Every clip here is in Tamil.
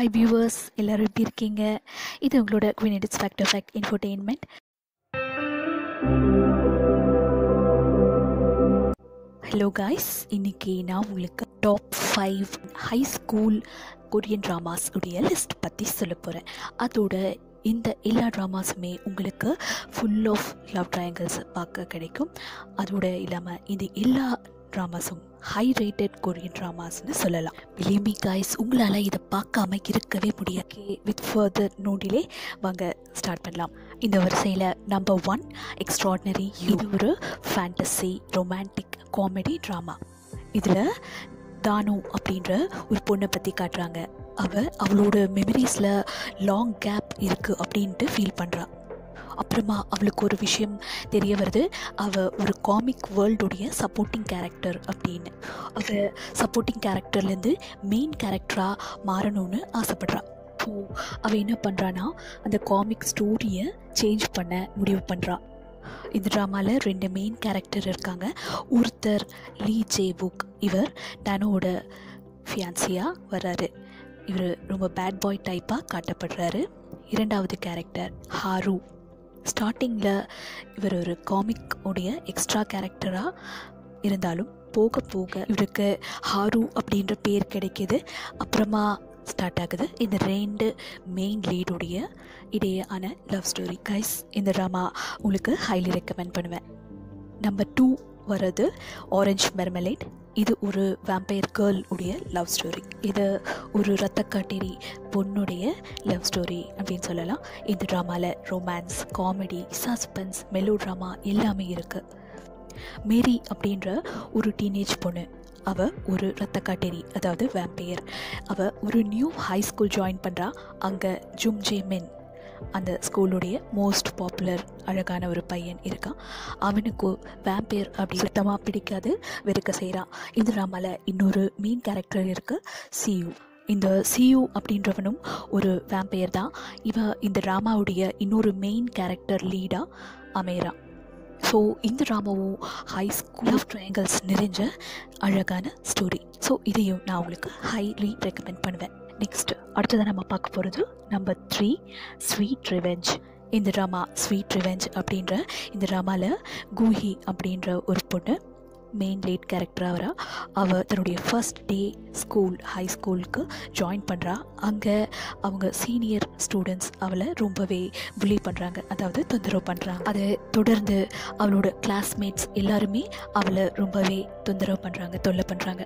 ஹாய் வியூவர்ஸ் எல்லோரும் எப்படி இருக்கீங்க? இது உங்களோட queen it's fact fact infotainment hello guys இன்னைக்கு நான் உங்களுக்கு top five high school Korean dramas உடைய லிஸ்ட் பற்றி சொல்ல போகிறேன் அதோட இந்த எல்லா ட்ராமாஸுமே உங்களுக்கு ஃபுல் ஆஃப் லவ் ட்ரையாங்கிள்ஸ் பார்க்க கிடைக்கும். அதோட இல்லாமல் இந்த எல்லா ட்ராமாஸும் ஹை ரேட்டட் கொரியன் ட்ராமாஸ்னு சொல்லலாம். பிலிமி காய்ஸ் உங்களால் இதை பார்க்காம இருக்கவே முடியாது. வித் ஃபர்தர் நோட்டிலே வாங்க ஸ்டார்ட் பண்ணலாம். இந்த வரிசையில் நம்பர் ஒன் எக்ஸ்ட்ராடினரி இது ஒரு ஃபேண்டசி ரொமான்டிக் காமெடி ட்ராமா இதில் தானு அப்படின்ற ஒரு பொண்ணை பற்றி காட்டுறாங்க. அவள் அவளோட மெமரிஸில் லாங் கேப் இருக்குது அப்படின்ட்டு ஃபீல் பண்ணுறா அப்புறமா அவளுக்கு ஒரு விஷயம் தெரிய வருது. அவள் ஒரு காமிக் வேர்ல்டுடைய சப்போர்ட்டிங் கேரக்டர் அப்படின்னு. அவள் சப்போர்ட்டிங் கேரக்டர்லேருந்து மெயின் கேரக்டராக மாறணும்னு ஆசைப்பட்றாள் ஸோ அவள் என்ன பண்ணுறான்னா அந்த காமிக் ஸ்டோரியை சேஞ்ச் பண்ண முடிவு பண்ணுறா இந்த ட்ராமாவில் ரெண்டு மெயின் கேரக்டர் இருக்காங்க. ஒருத்தர் லீ ஜே புக் இவர் டனோட ஃபியான்சியாக வர்றாரு. இவர் ரொம்ப பேட் பாய் டைப்பாக காட்டப்படுறாரு. இரண்டாவது கேரக்டர் ஹாரு. ஸ்டார்டிங்கில் இவர் ஒரு காமிக் உடைய எக்ஸ்ட்ரா கேரக்டராக இருந்தாலும் போக போக இவருக்கு ஹாரு அப்படின்ற பேர் கிடைக்கிது. அப்புறமா ஸ்டார்ட் ஆகுது. இந்த ரெண்டு மெயின் லீடுடைய இடையேயான லவ் ஸ்டோரி கைஸ் இந்த ட்ராமா உங்களுக்கு ஹைலி ரெக்கமெண்ட் பண்ணுவேன். நம்பர் டூ வர்றது. ஆரஞ்ச் மெர்மலேட் இது ஒரு வேம்பயர் கேர்ள் உடைய லவ் ஸ்டோரி இது ஒரு ரத்த காட்டேரி பொண்ணுடைய லவ் ஸ்டோரி அப்படின்னு சொல்லலாம். இந்த ட்ராமாவில் romance comedy suspense melodrama எல்லாமே இருக்குது மேரி அப்படின்ற ஒரு டீனேஜ் பொண்ணு. அவள் ஒரு ரத்த காட்டேரி அதாவது வேம்பையர் அவள் ஒரு நியூ ஹை ஸ்கூல் ஜாயின் பண்ணுறா அங்கே ஜும் ஜே மென் அந்த ஸ்கூலுடைய மோஸ்ட் பாப்புலர் அழகான ஒரு பையன் இருக்கான். அவனுக்கு வேம்பியர் அப்படி சுத்தமாக பிடிக்காது வெறுக்க செய்கிறான் இந்த இன்னொரு மெயின் கேரக்டர் இருக்குது சியூ இந்த சியு அப்படின்றவனும் ஒரு வேம்பையர் தான். இவன் இந்த ட்ராமாவுடைய இன்னொரு மெயின் கேரக்டர் லீடாக அமைகிறான் ஸோ இந்த ட்ராமாவும் ஹை ஸ்கூல் ஆஃப் ட்ரையாங்கிள்ஸ் நிறைஞ்ச அழகான ஸ்டோரி ஸோ இதையும் நான் உங்களுக்கு ஹைலி ரெக்கமெண்ட் பண்ணுவேன். நெக்ஸ்ட்டு அடுத்ததாக நம்ம பார்க்க போகிறது நம்பர் த்ரீ ஸ்வீட் ரிவெஞ்ச் இந்த ட்ராமா ஸ்வீட் ரிவெஞ்ச் அப்படின்ற இந்த ட்ராமாவில் கூஹி அப்படின்ற ஒரு பொண்ணு மெயின் லீட் கேரக்டராக வரா அவள் தன்னுடைய ஃபர்ஸ்ட் டே ஸ்கூல் ஹை ஸ்கூலுக்கு ஜாயின் பண்ணுறா அங்கே அவங்க சீனியர் ஸ்டூடெண்ட்ஸ் அவளை ரொம்பவே புலி பண்ணுறாங்க அதாவது தொந்தரவு பண்ணுறாங்க அதை தொடர்ந்து அவளோட கிளாஸ்மேட்ஸ் எல்லாருமே அவளை ரொம்பவே தொந்தரவு பண்ணுறாங்க தொல்லை பண்ணுறாங்க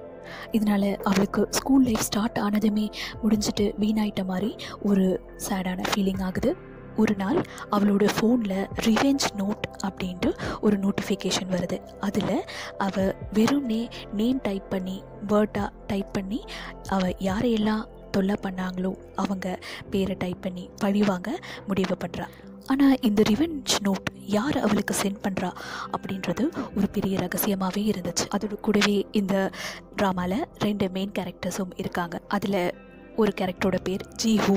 இதனால் அவளுக்கு ஸ்கூல் லைஃப் ஸ்டார்ட் ஆனதுமே முடிஞ்சிட்டு வீணாயிட்ட மாதிரி ஒரு சேடான ஃபீலிங் ஆகுது. ஒரு நாள் அவளோட ஃபோனில் ரிவெஞ்ச் நோட் அப்படின்ட்டு ஒரு நோட்டிஃபிகேஷன் வருது. அதில் அவள் வெறும்னே நேம் டைப் பண்ணி வேர்டாக டைப் பண்ணி அவள் யாரையெல்லாம் தொல்லை பண்ணாங்களோ அவங்க பேரை டைப் பண்ணி பழிவாங்க முடிவு பண்ணுறா ஆனால் இந்த ரிவெஞ்ச் நோட் யார் அவளுக்கு சென்ட் பண்ணுறா அப்படின்றது ஒரு பெரிய ரகசியமாகவே இருந்துச்சு. அதோட கூடவே இந்த ட்ராமாவில் ரெண்டு மெயின் கேரக்டர்ஸும் இருக்காங்க. அதில் ஒரு கேரக்டரோட பேர் ஜீஹூ.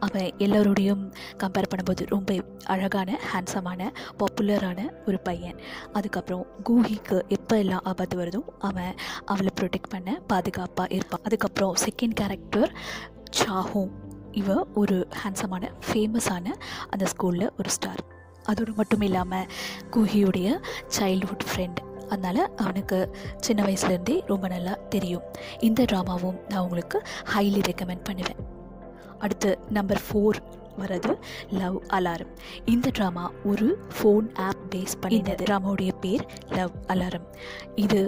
அவன் எல்லோரோடையும் கம்பேர் பண்ணும்போது ரொம்ப அழகான ஹேண்ட்ஸமான பாப்புலரான ஒரு பையன். அதுக்கப்புறம் கூஹிக்கு எப்போ எல்லாம் ஆபத்து வருதோ அவன் அவளை ப்ரொடெக்ட் பண்ண பாதுகாப்பாக இருப்பான் அதுக்கப்புறம் செகண்ட் கேரக்டர் சாஹூ. இவ ஒரு ஹேண்ட்ஸமான ஃபேமஸான அந்த ஸ்கூலில் ஒரு ஸ்டார் அதோடு மட்டும் இல்லாமல் குஹியுடைய சைல்ட்ஹுட் ஃப்ரெண்ட் அதனால் அவனுக்கு சின்ன வயசுலேருந்தே ரொம்ப நல்லா தெரியும். இந்த ட்ராமாவும் நான் உங்களுக்கு ஹைலி ரெக்கமெண்ட் பண்ணுவேன். அடுத்து நம்பர் ஃபோர் வர்றது லவ் அலாரம் இந்த ட்ராமா ஒரு ஃபோன் ஆப் பேஸ் பண்ணினது. ட்ராமாவுடைய பேர் லவ் அலாரம் இது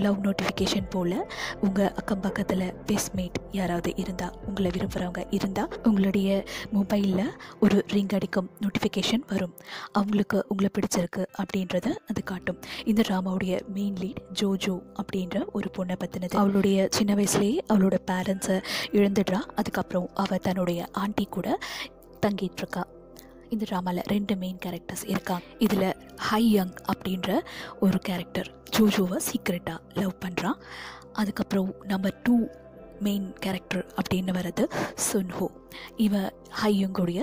லவ் நோட்டிஃபிகேஷன் போல் உங்கள் அக்கம் பக்கத்தில் பெஸ்ட்மேட் யாராவது இருந்தால் உங்களை விரும்புகிறவங்க இருந்தால் உங்களுடைய மொபைலில் ஒரு ரிங் அடிக்கும் நோட்டிஃபிகேஷன் வரும். அவங்களுக்கு உங்களை பிடிச்சிருக்கு அப்படின்றத அது காட்டும். இந்த ட்ராமாவுடைய மெயின் லீட் ஜோஜோ அப்படின்ற ஒரு பொண்ணை பற்றினது அவளுடைய சின்ன வயசுலேயே அவளோட பேரண்ட்ஸை இழந்துடுறா. அதுக்கப்புறம் அவள் தன்னுடைய ஆண்டி கூட தங்கிட்டுருக்கா. இந்த ட்ராமாவில் ரெண்டு மெயின் கேரக்டர்ஸ் இருக்காங்க இதில் ஹை யங் அப்படின்ற ஒரு கேரக்டர் ஜோஜோவை சீக்ரெட்டாக லவ் பண்ணுறான் அதுக்கப்புறம் நம்பர் டூ மெயின் கேரக்டர் அப்படின்னு வர்றது சுன்ஹோ இவன் ஹையுங்குடைய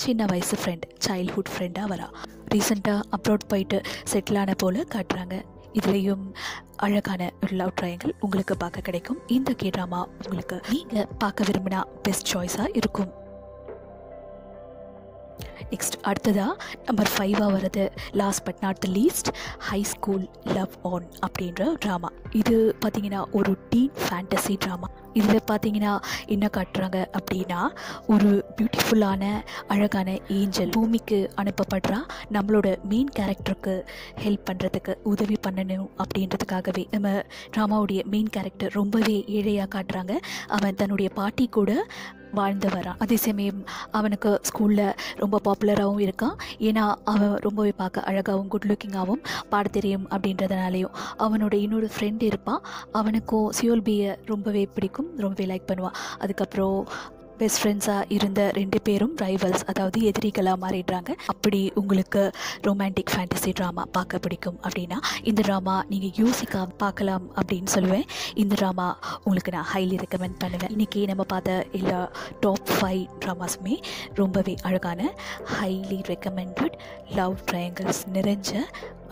சின்ன வயசு ஃப்ரெண்ட் சைல்ட்ஹுட் ஃப்ரெண்டாக வரா. ரீசெண்டாக அப்ரோட் போயிட்டு செட்டில் ஆன போல் காட்டுறாங்க. இதுலேயும் அழகான லவ் ட்ரையாங்கிள் உங்களுக்கு பார்க்க கிடைக்கும். இந்த கே ட்ராமா உங்களுக்கு நீங்கள் பார்க்க விரும்பினா பெஸ்ட் சாய்ஸாக இருக்கும். நெக்ஸ்ட் அடுத்ததாக நம்பர் ஃபைவாக வருது last but not the least high school love on அப்படின்ற ட்ராமா இது பார்த்தீங்கன்னா ஒரு டீன் ஃபேண்டசி ட்ராமா இதில் பார்த்தீங்கன்னா என்ன காட்டுறாங்க அப்படின்னா ஒரு பியூட்டிஃபுல்லான அழகான ஏஞ்சல் பூமிக்கு அனுப்பப்படுறா நம்மளோட மெயின் கேரக்டருக்கு ஹெல்ப் பண்ணுறதுக்கு உதவி பண்ணணும் அப்படின்றதுக்காகவே. நம்ம ட்ராமாவுடைய மெயின் கேரக்டர் ரொம்பவே ஏழையாக காட்டுறாங்க. அவன் தன்னுடைய பாட்டி கூட வாழ்ந்து வரான். அதே சமயம் அவனுக்கு ஸ்கூலில் ரொம்ப பாப்புலராகவும் இருக்கான். ஏன்னா அவன் ரொம்பவே பார்க்க அழகாகவும் குட் லுக்கிங்காகவும் பாட தெரியும் அப்படின்றதுனாலையும். அவனோட இன்னொரு ஃப்ரெண்ட் இருப்பான். அவனுக்கும் சியோல்பியை ரொம்பவே பிடிக்கும். ரொம்பவே லைக் பண்ணுவாள் அதுக்கப்புறம் பெஸ்ட் ஃப்ரெண்ட்ஸாக இருந்த ரெண்டு பேரும் ரைவல்ஸ் அதாவது எதிரிகளாக மாறிடுறாங்க. அப்படி உங்களுக்கு ரொமான்டிக் ஃபேண்டசி ட்ராமா பார்க்க பிடிக்கும் அப்படின்னா இந்த ட்ராமா நீங்கள் யோசிக்க பார்க்கலாம் அப்படின்னு சொல்லுவேன். இந்த ட்ராமா உங்களுக்கு நான் ஹைலி ரெக்கமெண்ட் பண்ணுவேன். இன்றைக்கி நம்ம பார்த்த எல்லா டாப் ஃபைவ் ட்ராமாஸுமே ரொம்பவே அழகான ஹைலி ரெக்கமெண்டட் லவ் ட்ரையாங்கிள்ஸ் நிறைஞ்ச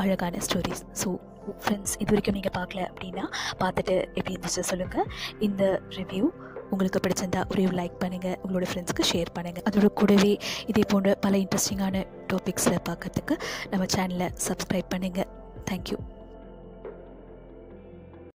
அழகான ஸ்டோரிஸ் ஸோ ஃப்ரெண்ட்ஸ் இது வரைக்கும் நீங்கள் பார்க்கல அப்படின்னா பார்த்துட்டு எப்படி இருந்துச்சு சொல்லுங்கள் இந்த ரிவ்யூ உங்களுக்கு பிடிச்சிருந்தா ஒரே லைக் பண்ணுங்கள் உங்களோட ஃப்ரெண்ட்ஸ்க்கு ஷேர் பண்ணுங்கள் அதோட கூடவே இதே போன்ற பல இன்ட்ரெஸ்டிங்கான டாபிக்ஸில் பார்க்கறதுக்கு நம்ம சேனலை சப்ஸ்கிரைப் பண்ணுங்கள் தேங்க்யூ